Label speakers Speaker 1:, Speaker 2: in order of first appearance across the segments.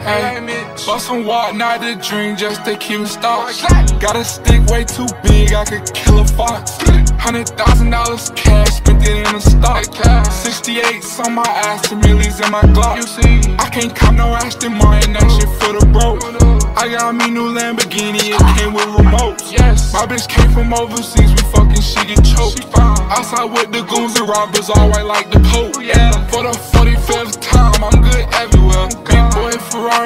Speaker 1: Hey, bought some water, not to drink, just to keep it stocked. Got a stick way too big, I could kill a fox. Hundred thousand dollars cash, spent it in a stock. 68s on my ass, two millies in my Glock. You see, I can't cop no Aston Martin, that shit for the broke. I got me new Lamborghini, it came with remotes. Yes, my bitch came from overseas, we fucking she get choked. Outside with the goons and robbers, all white like the Pope. Yeah, for the 45th time, I'm good everywhere.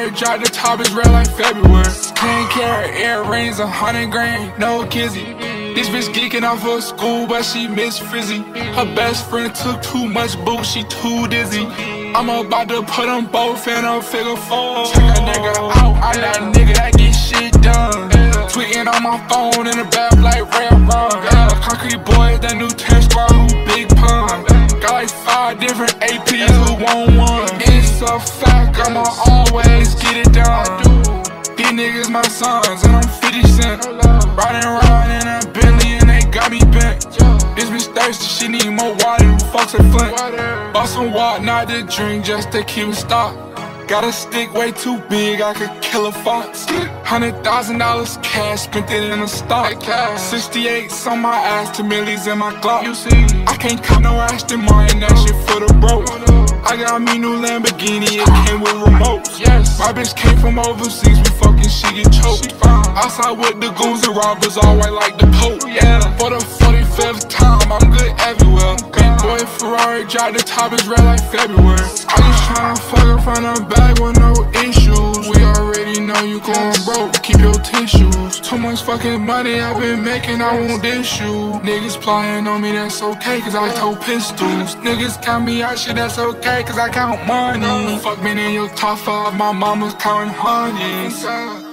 Speaker 1: Big boy the top, is red like February. 10 carat earrings, a hundred grand, no kizzy. This bitch geeking off of school, but she miss frizzy. Her best friend took too much boot, she too dizzy. I'm about to put them both in a figure four. Check a nigga out, I'm that nigga that get shit done. Tweeting on my phone in the back like Rev Run. Concrete boy, that new 10 squad who big pun. Got like five different APs who want one. It's a I'ma always get it done. These niggas my sons, and I'm 50 cent. Riding around in a Bentley and they got me bent. This bitch thirsty, she need more water than fucks at Flint. Bought some water, not to drink, just to keep it stocked. Got a stick way too big, I could kill a fox. Hundred thousand dollars cash, spent it in a stock. 68s on my ass, two millies in my Glock. I can't cop no Aston Martin, that shit for the broke. I got me new Lamborghini, it came with remotes. Yes, my bitch came from overseas, we fucking she get choked. Outside with the goons and robbers, all white like the Pope. Oh, yeah, for the 45th time, I'm good everywhere. Big boy Ferrari, drive the top, is red like February. From the back with no issues. We already know you going broke, keep your tissues. Too much fucking money I've been making, I won't dish you. Niggas plotting on me, that's okay, cause I told pistols. Niggas count me out, shit, that's okay, cause I count money. Fuck me in your top five, my mama's counting honey.